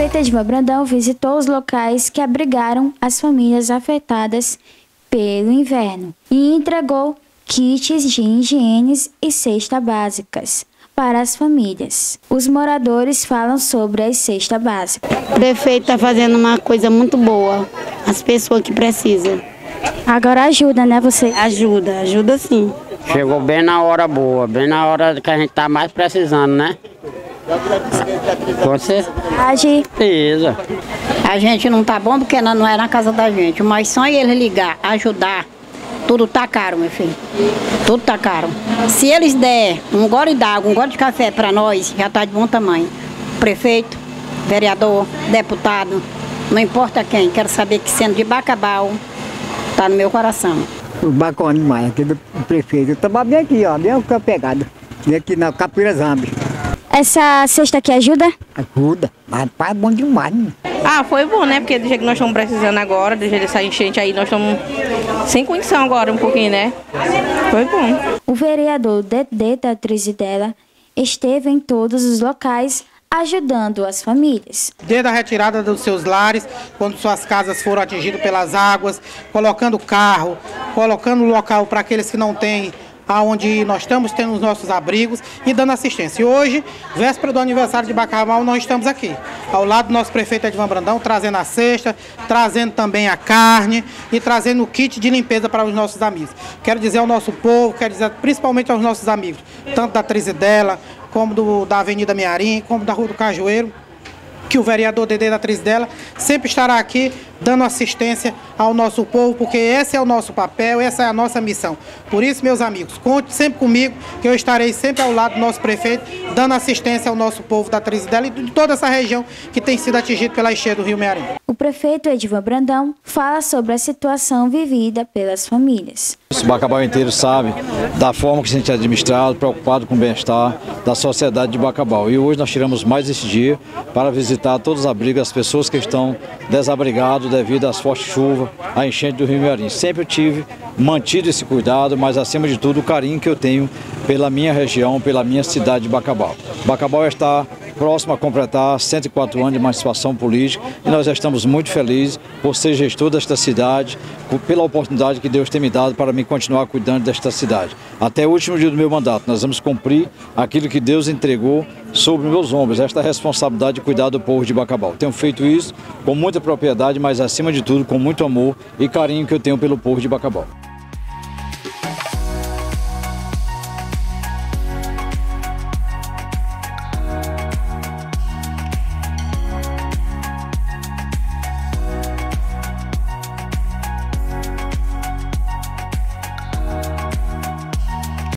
prefeita Edma Brandão visitou os locais que abrigaram as famílias afetadas pelo inverno e entregou kits de higiene e cestas básicas para as famílias. Os moradores falam sobre a cesta básica. O prefeito está fazendo uma coisa muito boa, as pessoas que precisam. Agora ajuda, né, você? Ajuda, ajuda sim. Chegou bem na hora boa, bem na hora que a gente tá mais precisando, né? Com certeza. A gente não tá bom porque não é na casa da gente, mas só ele ligar, ajudar, tudo tá caro, meu filho. Tudo tá caro. Se eles der um gole d'água, um gole de café para nós, já tá de bom tamanho. Prefeito, vereador, deputado, não importa quem, quero saber que sendo de Bacabal, tá no meu coração. Bacana demais, aqui do prefeito. Eu tava bem aqui, ó, bem pegado. Vem aqui na Capira Zambi. Essa cesta aqui ajuda? Ajuda, mas pai é bom demais. Né? Ah, foi bom, né? Porque do jeito que nós estamos precisando agora, do jeito dessa enchente aí, nós estamos sem condição agora um pouquinho, né? Foi bom. O vereador Dedê da Trizidela esteve em todos os locais ajudando as famílias. Desde a retirada dos seus lares, quando suas casas foram atingidas pelas águas, colocando carro, colocando local para aqueles que não têm aonde nós estamos tendo os nossos abrigos e dando assistência. E hoje, véspera do aniversário de Bacamal, nós estamos aqui, ao lado do nosso prefeito Edvan Brandão, trazendo a cesta, trazendo também a carne e trazendo o kit de limpeza para os nossos amigos. Quero dizer ao nosso povo, quero dizer principalmente aos nossos amigos, tanto da Trizidela, como do, da Avenida Mearim, como da Rua do Cajueiro, que o vereador Dedê da Atriz dela sempre estará aqui dando assistência ao nosso povo, porque esse é o nosso papel, essa é a nossa missão. Por isso, meus amigos, conte sempre comigo, que eu estarei sempre ao lado do nosso prefeito, dando assistência ao nosso povo da Atriz dela e de toda essa região que tem sido atingida pela enchente do Rio Mearim. O prefeito Edivan Brandão fala sobre a situação vivida pelas famílias. O Bacabal inteiro sabe da forma que a gente é administrado, preocupado com o bem-estar da sociedade de Bacabal. E hoje nós tiramos mais esse dia para visitar todos os abrigos, as pessoas que estão desabrigadas devido às fortes chuvas, à enchente do Rio Mearim. Sempre tive mantido esse cuidado, mas acima de tudo o carinho que eu tenho pela minha região, pela minha cidade de Bacabal. Bacabal está próximo a completar 104 anos de emancipação política e nós estamos muito felizes por ser gestor desta cidade, pela oportunidade que Deus tem me dado para me continuar cuidando desta cidade. Até o último dia do meu mandato, nós vamos cumprir aquilo que Deus entregou sobre meus ombros, esta responsabilidade de cuidar do povo de Bacabal. Tenho feito isso com muita propriedade, mas acima de tudo com muito amor e carinho que eu tenho pelo povo de Bacabal.